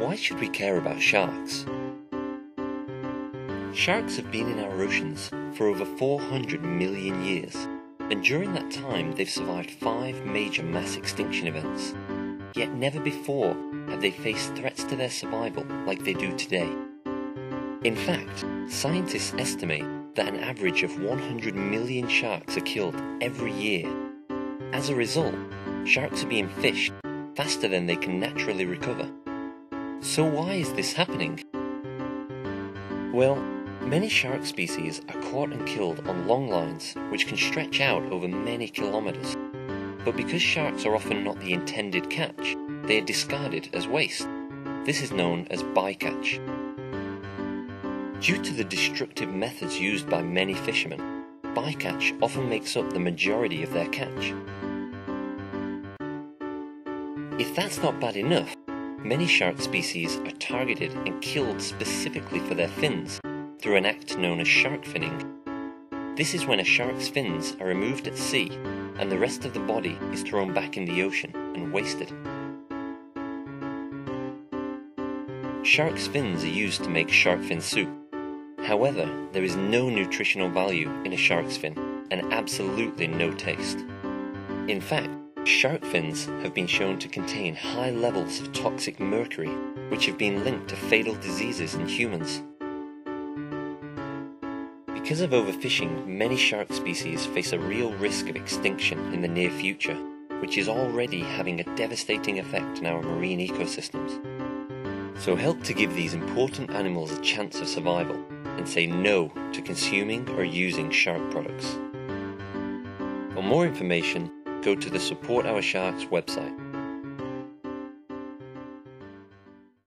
Why should we care about sharks? Sharks have been in our oceans for over 400 million years, and during that time they've survived five major mass extinction events. Yet never before have they faced threats to their survival like they do today. In fact, scientists estimate that an average of 100 million sharks are killed every year. As a result, sharks are being fished faster than they can naturally recover. So why is this happening? Well, many shark species are caught and killed on long lines which can stretch out over many kilometers. But because sharks are often not the intended catch, they are discarded as waste. This is known as bycatch. Due to the destructive methods used by many fishermen, bycatch often makes up the majority of their catch. If that's not bad enough, many shark species are targeted and killed specifically for their fins through an act known as shark finning. This is when a shark's fins are removed at sea and the rest of the body is thrown back in the ocean and wasted. Shark's fins are used to make shark fin soup. However, there is no nutritional value in a shark's fin and absolutely no taste. In fact, shark fins have been shown to contain high levels of toxic mercury, which have been linked to fatal diseases in humans. Because of overfishing, many shark species face a real risk of extinction in the near future, which is already having a devastating effect on our marine ecosystems. So help to give these important animals a chance of survival and say no to consuming or using shark products. For more information, go to the Support Our Sharks website